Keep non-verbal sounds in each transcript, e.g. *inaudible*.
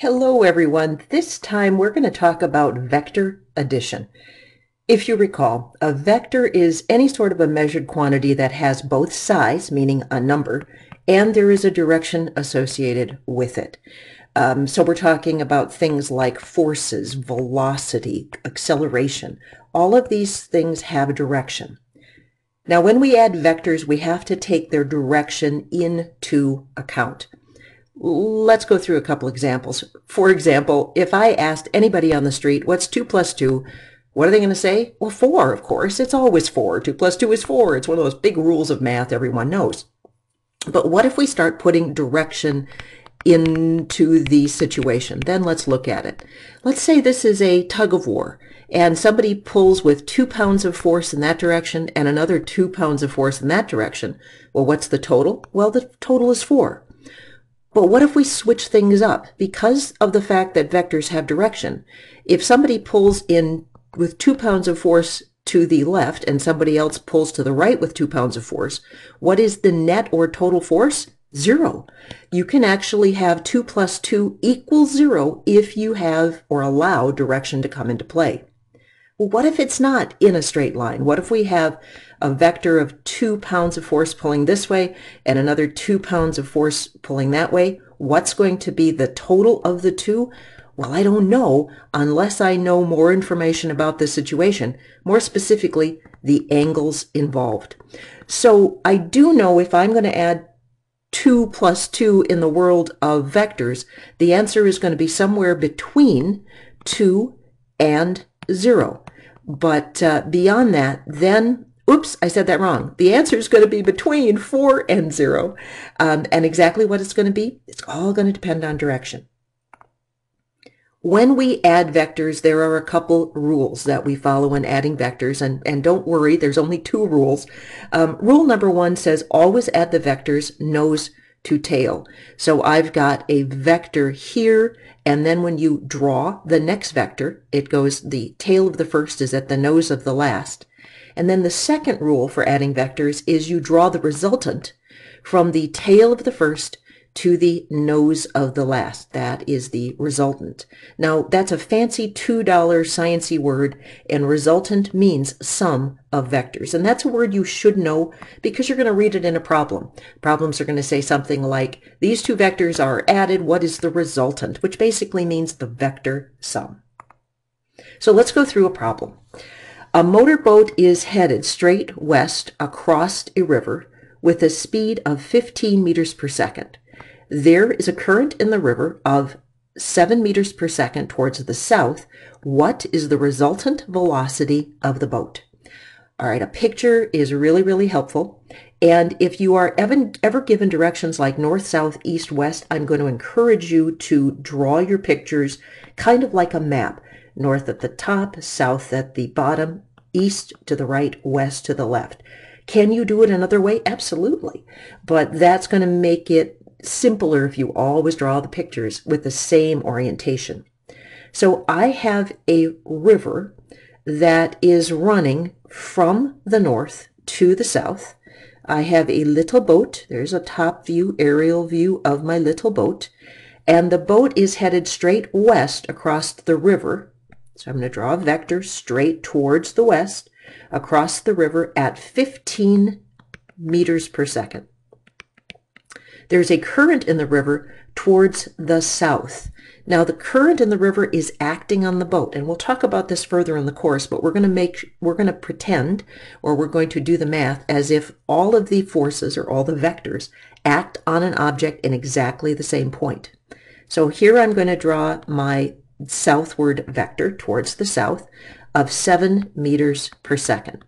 Hello everyone. This time we're going to talk about vector addition. If you recall, a vector is any sort of a measured quantity that has both size, meaning a number, and there is a direction associated with it. Um, so we're talking about things like forces, velocity, acceleration. All of these things have a direction. Now when we add vectors, we have to take their direction into account. Let's go through a couple examples. For example, if I asked anybody on the street, what's 2 plus 2? What are they going to say? Well, 4, of course. It's always 4. 2 plus 2 is 4. It's one of those big rules of math everyone knows. But what if we start putting direction into the situation? Then let's look at it. Let's say this is a tug of war and somebody pulls with two pounds of force in that direction and another two pounds of force in that direction. Well, what's the total? Well, the total is four. But what if we switch things up? Because of the fact that vectors have direction, if somebody pulls in with two pounds of force to the left and somebody else pulls to the right with two pounds of force, what is the net or total force? Zero. You can actually have 2 plus 2 equals zero if you have or allow direction to come into play. Well, what if it's not in a straight line? What if we have a vector of two pounds of force pulling this way and another two pounds of force pulling that way. What's going to be the total of the two? Well, I don't know unless I know more information about the situation, more specifically, the angles involved. So I do know if I'm going to add 2 plus 2 in the world of vectors, the answer is going to be somewhere between 2 and 0. But uh, beyond that, then Oops, I said that wrong. The answer is going to be between 4 and 0. Um, and exactly what it's going to be, it's all going to depend on direction. When we add vectors, there are a couple rules that we follow when adding vectors, and, and don't worry, there's only two rules. Um, rule number one says always add the vectors nose to tail. So I've got a vector here, and then when you draw the next vector, it goes, the tail of the first is at the nose of the last. And then the second rule for adding vectors is you draw the resultant from the tail of the first to the nose of the last. That is the resultant. Now, that's a fancy $2 sciency word, and resultant means sum of vectors. And that's a word you should know because you're going to read it in a problem. Problems are going to say something like, these two vectors are added. What is the resultant? Which basically means the vector sum. So let's go through a problem. A motorboat is headed straight west across a river with a speed of 15 meters per second. There is a current in the river of 7 meters per second towards the south. What is the resultant velocity of the boat? All right, a picture is really, really helpful. And if you are ever, ever given directions like north, south, east, west, I'm going to encourage you to draw your pictures kind of like a map north at the top, south at the bottom, east to the right, west to the left. Can you do it another way? Absolutely. But that's going to make it simpler if you always draw the pictures with the same orientation. So I have a river that is running from the north to the south. I have a little boat. There's a top view, aerial view of my little boat. And the boat is headed straight west across the river so I'm going to draw a vector straight towards the west across the river at 15 meters per second. There's a current in the river towards the south. Now the current in the river is acting on the boat, and we'll talk about this further in the course, but we're going to make, we're going to pretend, or we're going to do the math as if all of the forces or all the vectors act on an object in exactly the same point. So here I'm going to draw my southward vector towards the south of 7 meters per second.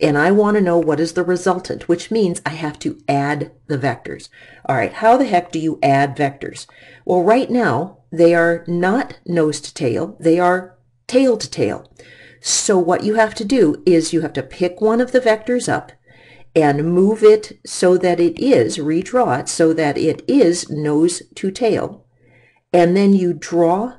And I want to know what is the resultant, which means I have to add the vectors. All right, how the heck do you add vectors? Well, right now, they are not nose to tail. They are tail to tail. So what you have to do is you have to pick one of the vectors up and move it so that it is, redraw it so that it is nose to tail. And then you draw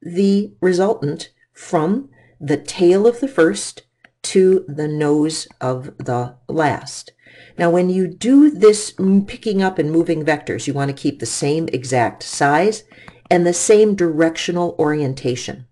the resultant from the tail of the first to the nose of the last. Now, when you do this picking up and moving vectors, you want to keep the same exact size and the same directional orientation.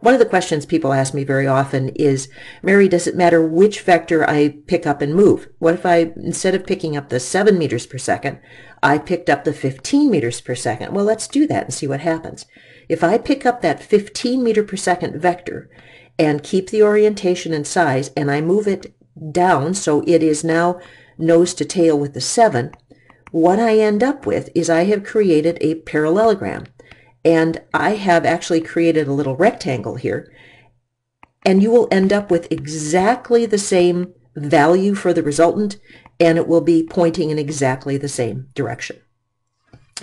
One of the questions people ask me very often is, Mary, does it matter which vector I pick up and move? What if I, instead of picking up the 7 meters per second, I picked up the 15 meters per second? Well, let's do that and see what happens. If I pick up that 15 meter per second vector and keep the orientation and size, and I move it down so it is now nose to tail with the 7, what I end up with is I have created a parallelogram. And I have actually created a little rectangle here. And you will end up with exactly the same value for the resultant, and it will be pointing in exactly the same direction.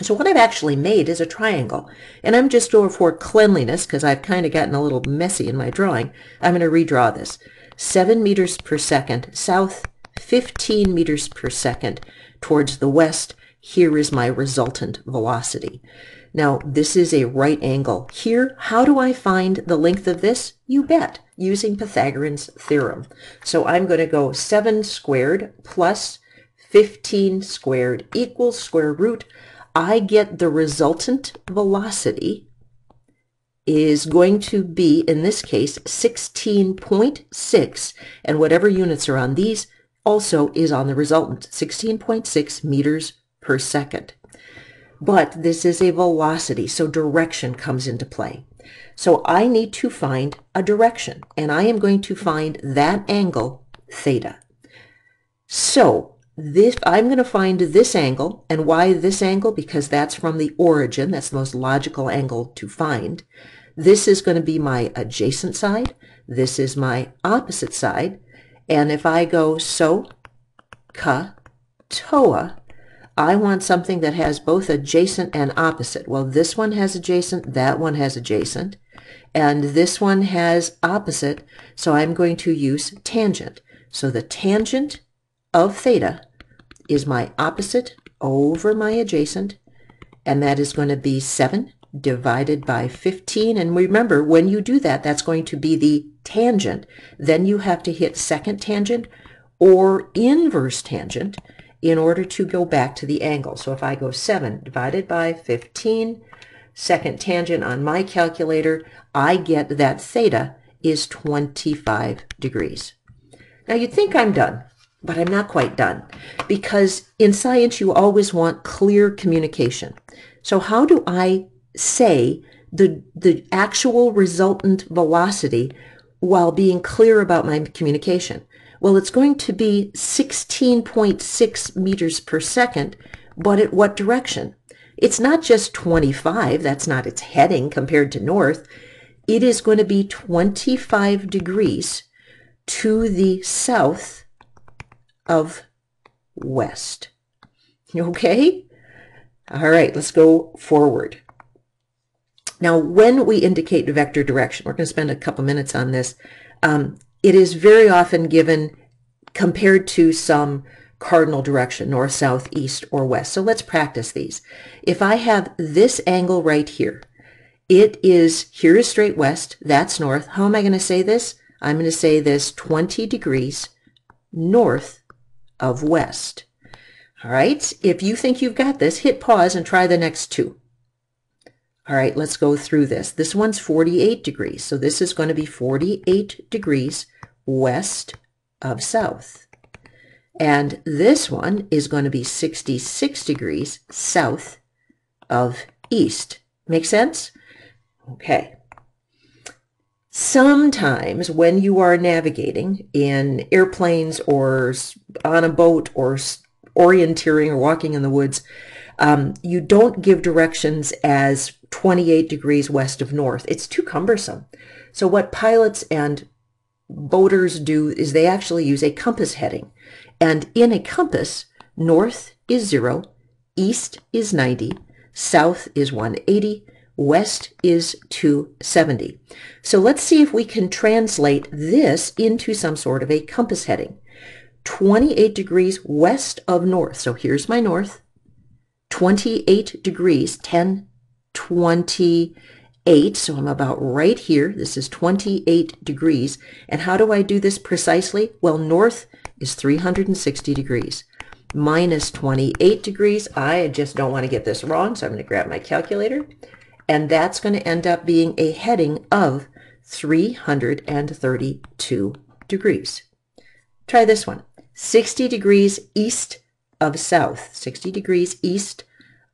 So what I've actually made is a triangle. And I'm just over for cleanliness, because I've kind of gotten a little messy in my drawing. I'm going to redraw this. 7 meters per second south, 15 meters per second towards the west. Here is my resultant velocity. Now, this is a right angle. Here, how do I find the length of this? You bet, using Pythagorean's theorem. So I'm going to go 7 squared plus 15 squared equals square root. I get the resultant velocity is going to be, in this case, 16.6, and whatever units are on these also is on the resultant, 16.6 meters per second. But this is a velocity, so direction comes into play. So I need to find a direction, and I am going to find that angle, theta. So this, I'm going to find this angle, and why this angle? Because that's from the origin. That's the most logical angle to find. This is going to be my adjacent side. This is my opposite side. And if I go so, ka, toa, I want something that has both adjacent and opposite. Well, this one has adjacent, that one has adjacent, and this one has opposite, so I'm going to use tangent. So the tangent of theta is my opposite over my adjacent, and that is going to be 7 divided by 15. And remember, when you do that, that's going to be the tangent. Then you have to hit second tangent or inverse tangent, in order to go back to the angle. So if I go 7 divided by 15, second tangent on my calculator, I get that theta is 25 degrees. Now you'd think I'm done, but I'm not quite done because in science you always want clear communication. So how do I say the, the actual resultant velocity while being clear about my communication? Well, it's going to be 16.6 meters per second, but at what direction? It's not just 25, that's not its heading compared to north. It is going to be 25 degrees to the south of west. Okay? All right, let's go forward. Now, when we indicate vector direction, we're going to spend a couple minutes on this. Um, it is very often given compared to some cardinal direction, north, south, east, or west. So let's practice these. If I have this angle right here, it is, here is straight west, that's north. How am I going to say this? I'm going to say this 20 degrees north of west. All right, if you think you've got this, hit pause and try the next two. All right, let's go through this. This one's 48 degrees, so this is going to be 48 degrees west of south. And this one is going to be 66 degrees south of east. Make sense? Okay. Sometimes when you are navigating in airplanes or on a boat or orienteering or walking in the woods, um, you don't give directions as 28 degrees west of north. It's too cumbersome. So what pilots and boaters do is they actually use a compass heading. And in a compass, north is 0, east is 90, south is 180, west is 270. So let's see if we can translate this into some sort of a compass heading. 28 degrees west of north. So here's my north. 28 degrees, 10, 28. so I'm about right here. This is 28 degrees. And how do I do this precisely? Well, north is 360 degrees. Minus 28 degrees. I just don't want to get this wrong, so I'm going to grab my calculator. And that's going to end up being a heading of 332 degrees. Try this one. 60 degrees east of south. 60 degrees east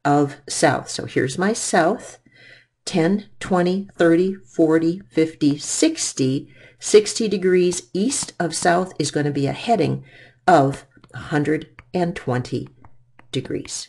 of south. So here's my south. 10, 20, 30, 40, 50, 60. 60 degrees east of south is going to be a heading of 120 degrees.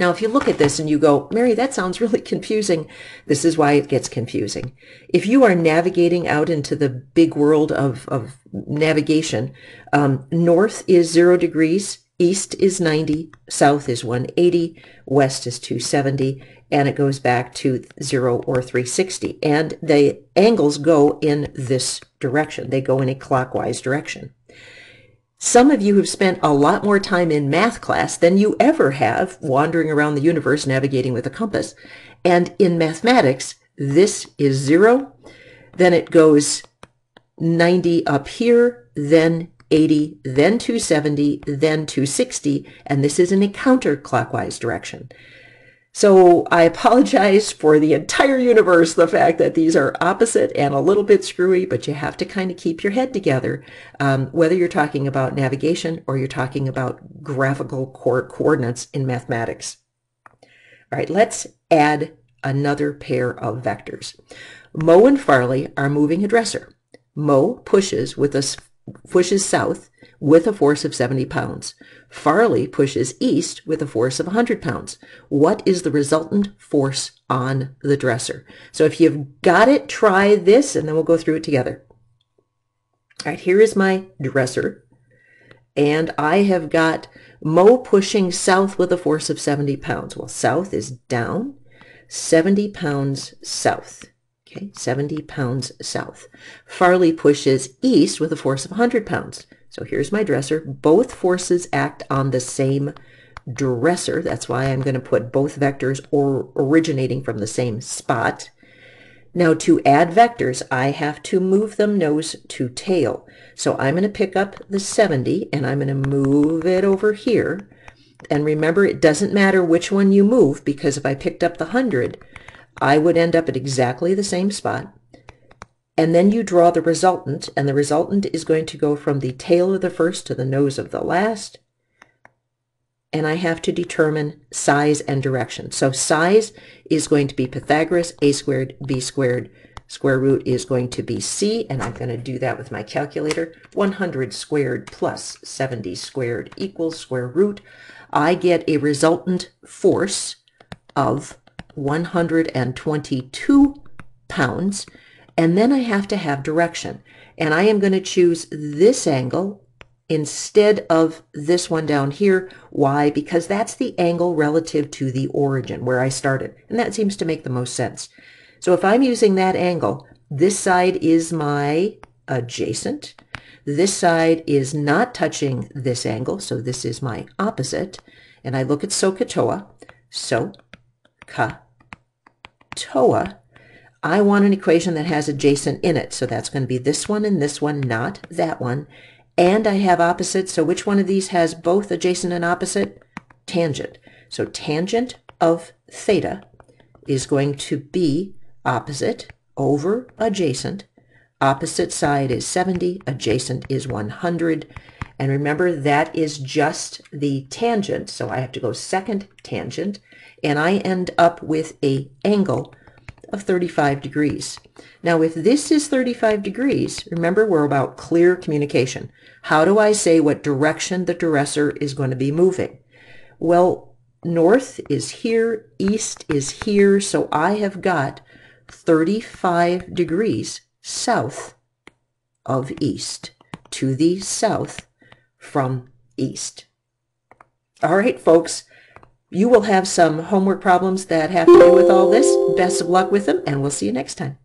Now, if you look at this and you go, Mary, that sounds really *laughs* confusing, this is why it gets confusing. If you are navigating out into the big world of, of navigation, um, north is zero degrees, east is 90, south is 180, west is 270, and it goes back to zero or 360. And the angles go in this direction. They go in a clockwise direction. Some of you have spent a lot more time in math class than you ever have wandering around the universe navigating with a compass. And in mathematics, this is zero, then it goes 90 up here, then 80, then 270, then 260, and this is in a counterclockwise direction. So I apologize for the entire universe, the fact that these are opposite and a little bit screwy, but you have to kind of keep your head together, um, whether you're talking about navigation or you're talking about graphical co coordinates in mathematics. All right, let's add another pair of vectors. Mo and Farley are moving a dresser. Mo pushes with a pushes south with a force of 70 pounds. Farley pushes east with a force of 100 pounds. What is the resultant force on the dresser? So if you've got it, try this, and then we'll go through it together. All right, here is my dresser. And I have got Mo pushing south with a force of 70 pounds. Well, south is down, 70 pounds south. Okay, 70 pounds south. Farley pushes east with a force of 100 pounds. So here's my dresser. Both forces act on the same dresser. That's why I'm going to put both vectors or originating from the same spot. Now to add vectors, I have to move them nose to tail. So I'm going to pick up the 70 and I'm going to move it over here. And remember, it doesn't matter which one you move because if I picked up the 100, I would end up at exactly the same spot. And then you draw the resultant, and the resultant is going to go from the tail of the first to the nose of the last. And I have to determine size and direction. So size is going to be Pythagoras, a squared, b squared. Square root is going to be c, and I'm going to do that with my calculator. 100 squared plus 70 squared equals square root. I get a resultant force of 122 pounds and then I have to have direction. And I am going to choose this angle instead of this one down here. Why? Because that's the angle relative to the origin where I started. And that seems to make the most sense. So if I'm using that angle, this side is my adjacent. This side is not touching this angle, so this is my opposite. And I look at SOHCAHTOA. SOHCAHTOA I want an equation that has adjacent in it. So that's going to be this one and this one, not that one. And I have opposites. So which one of these has both adjacent and opposite? Tangent. So tangent of theta is going to be opposite over adjacent. Opposite side is 70, adjacent is 100. And remember, that is just the tangent. So I have to go second tangent. And I end up with a angle of 35 degrees. Now, if this is 35 degrees, remember we're about clear communication. How do I say what direction the dresser is going to be moving? Well, north is here, east is here, so I have got 35 degrees south of east to the south from east. All right, folks, you will have some homework problems that have to do with all this. Best of luck with them, and we'll see you next time.